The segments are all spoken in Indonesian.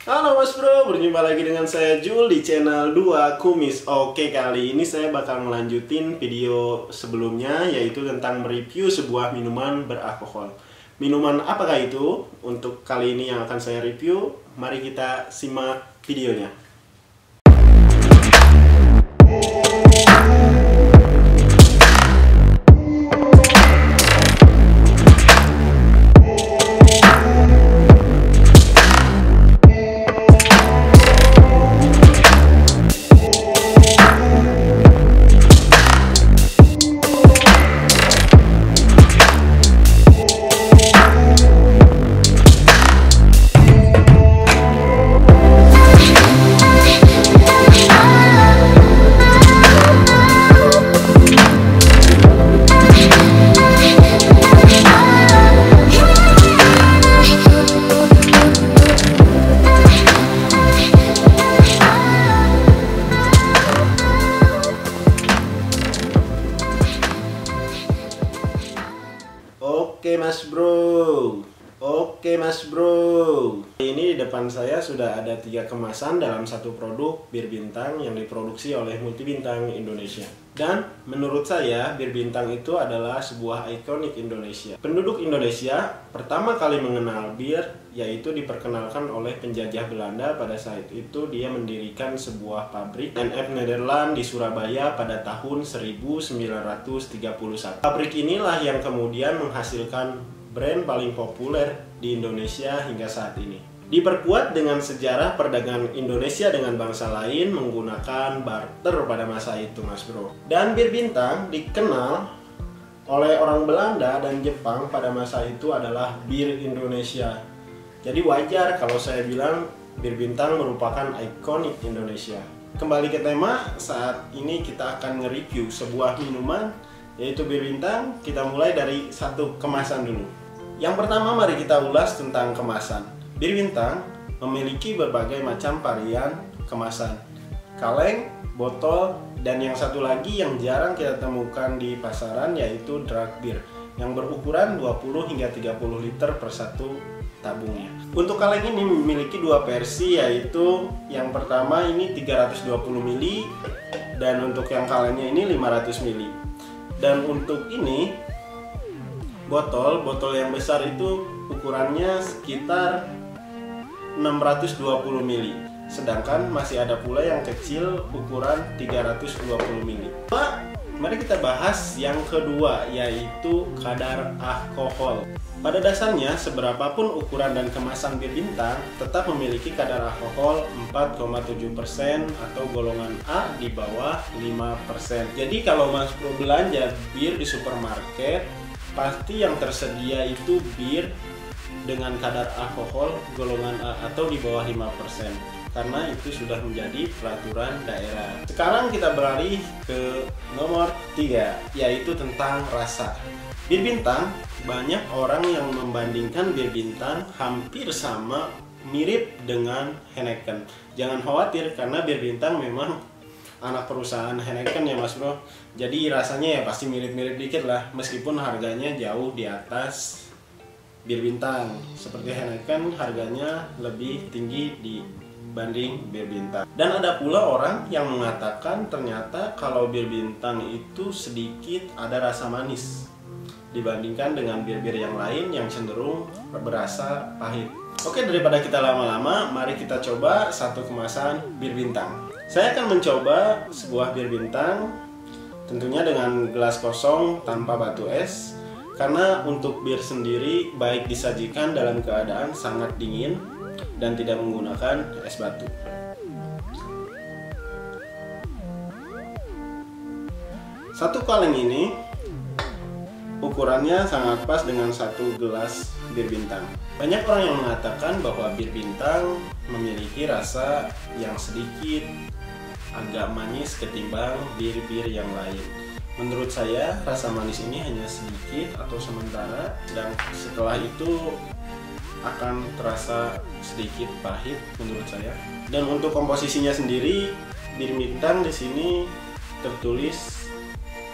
Halo Mas Bro, berjumpa lagi dengan saya Jul di channel 2 Kumis. Oke, kali ini saya bakal melanjutin video sebelumnya yaitu tentang mereview sebuah minuman beralkohol. Minuman apakah itu? Untuk kali ini yang akan saya review, mari kita simak videonya Oke mas bro. Ini di depan saya sudah ada tiga kemasan dalam satu produk bir bintang yang diproduksi oleh multi bintang Indonesia. Dan menurut saya bir bintang itu adalah sebuah ikonik Indonesia. Penduduk Indonesia pertama kali mengenal bir yaitu diperkenalkan oleh penjajah Belanda pada saat itu. Dia mendirikan sebuah pabrik NF Nederland di Surabaya pada tahun 1931 Pabrik inilah yang kemudian menghasilkan brand paling populer di Indonesia hingga saat ini. Diperkuat dengan sejarah perdagangan Indonesia dengan bangsa lain menggunakan barter pada masa itu, Mas Bro. Dan bir bintang dikenal oleh orang Belanda dan Jepang pada masa itu adalah bir Indonesia. Jadi wajar kalau saya bilang bir bintang merupakan ikonik Indonesia. Kembali ke tema, saat ini kita akan nge-review sebuah minuman yaitu bir bintang. Kita mulai dari satu kemasan dulu. Yang pertama mari kita ulas tentang kemasan. Bir bintang memiliki berbagai macam varian kemasan. Kaleng, botol, dan yang satu lagi yang jarang kita temukan di pasaran yaitu drug beer yang berukuran 20 hingga 30 liter per satu tabungnya. Untuk kaleng ini memiliki dua versi yaitu yang pertama ini 320 ml dan untuk yang kalengnya ini 500 ml. Dan untuk ini botol botol yang besar itu ukurannya sekitar 620 ml sedangkan masih ada pula yang kecil ukuran 320 ml Pak, mari kita bahas yang kedua yaitu kadar alkohol. Pada dasarnya, seberapapun ukuran dan kemasan bir bintang tetap memiliki kadar alkohol 4,7% atau golongan A di bawah 5%. Jadi kalau Mas Bro belanja bir di supermarket, pasti yang tersedia itu bir dengan kadar alkohol golongan A atau di bawah 5% karena itu sudah menjadi peraturan daerah. Sekarang kita beralih ke nomor 3 yaitu tentang rasa. Bir bintang banyak orang yang membandingkan bir bintang hampir sama mirip dengan Heineken. Jangan khawatir karena bir bintang memang anak perusahaan Heineken ya mas bro. Jadi rasanya ya pasti mirip-mirip dikit lah meskipun harganya jauh di atas bir bintang. Seperti Heineken harganya lebih tinggi dibanding bir bintang. Dan ada pula orang yang mengatakan ternyata kalau bir bintang itu sedikit ada rasa manis dibandingkan dengan bir-bir yang lain yang cenderung berasa pahit. Oke daripada kita lama-lama mari kita coba satu kemasan bir bintang saya akan mencoba sebuah bir bintang tentunya dengan gelas kosong tanpa batu es karena untuk bir sendiri baik disajikan dalam keadaan sangat dingin dan tidak menggunakan es batu. Satu kaleng ini ukurannya sangat pas dengan satu gelas bir bintang. Banyak orang yang mengatakan bahwa bir bintang memiliki rasa yang sedikit agak manis ketimbang bir-bir yang lain. Menurut saya rasa manis ini hanya sedikit atau sementara dan setelah itu akan terasa sedikit pahit menurut saya. Dan untuk komposisinya sendiri bir bintang di sini tertulis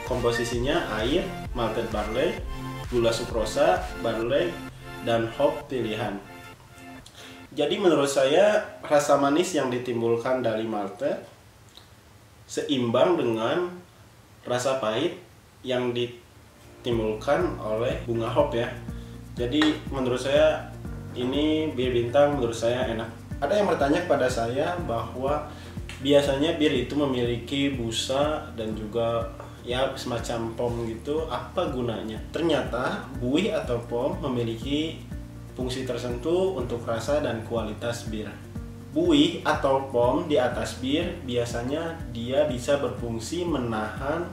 komposisinya air, malted barley, gula sukrosa, barley, dan hop pilihan. Jadi menurut saya rasa manis yang ditimbulkan dari malte seimbang dengan rasa pahit yang ditimbulkan oleh bunga hop ya. Jadi menurut saya ini bir bintang menurut saya enak. Ada yang bertanya kepada saya bahwa biasanya bir itu memiliki busa dan juga ya semacam pom gitu apa gunanya? Ternyata buih atau pom memiliki fungsi tertentu untuk rasa dan kualitas bir. Buih atau pom di atas bir biasanya dia bisa berfungsi menahan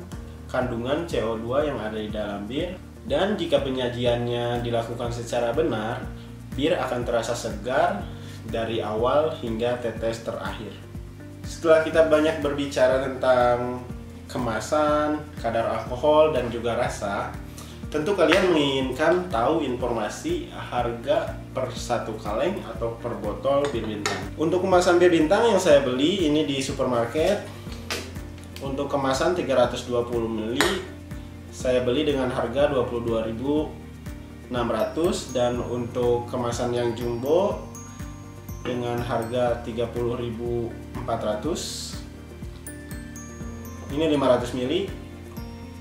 kandungan CO2 yang ada di dalam bir. Dan jika penyajiannya dilakukan secara benar bir akan terasa segar dari awal hingga tetes terakhir. Setelah kita banyak berbicara tentang kemasan, kadar alkohol, dan juga rasa, tentu kalian menginginkan tahu informasi harga per satu kaleng atau per botol bir bintang. Untuk kemasan bir bintang yang saya beli ini di supermarket, untuk kemasan 320 ml saya beli dengan harga 22.600 dan untuk kemasan yang jumbo dengan harga 30.400 ini 500 ml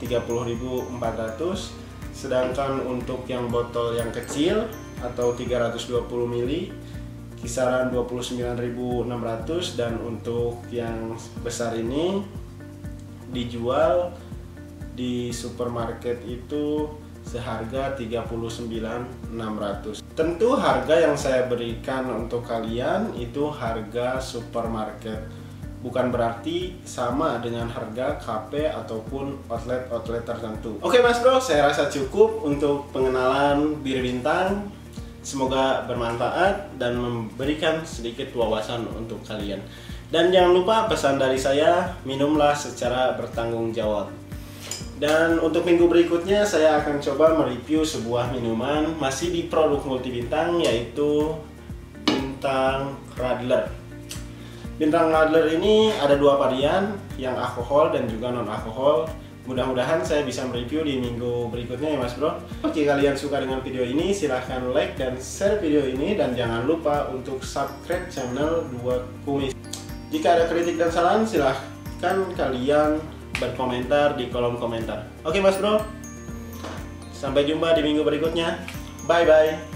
30.400 sedangkan untuk yang botol yang kecil atau 320 ml kisaran 29.600 dan untuk yang besar ini dijual di supermarket itu seharga 39.600. Tentu harga yang saya berikan untuk kalian itu harga supermarket bukan berarti sama dengan harga KP ataupun outlet-outlet tertentu. Oke Mas Bro, saya rasa cukup untuk pengenalan bir bintang. Semoga bermanfaat dan memberikan sedikit wawasan untuk kalian. Dan jangan lupa pesan dari saya, minumlah secara bertanggung jawab. Dan untuk minggu berikutnya saya akan coba mereview sebuah minuman masih di produk multi bintang yaitu Bintang Radler. Bintang Radler ini ada dua varian, yang alkohol dan juga non alkohol. Mudah-mudahan saya bisa mereview di minggu berikutnya ya Mas Bro. Jika kalian suka dengan video ini, silahkan like dan share video ini dan jangan lupa untuk subscribe channel Dua Kumis. Jika ada kritik dan saran, silahkan kalian berkomentar di kolom komentar. Oke Mas Bro, sampai jumpa di minggu berikutnya. Bye bye.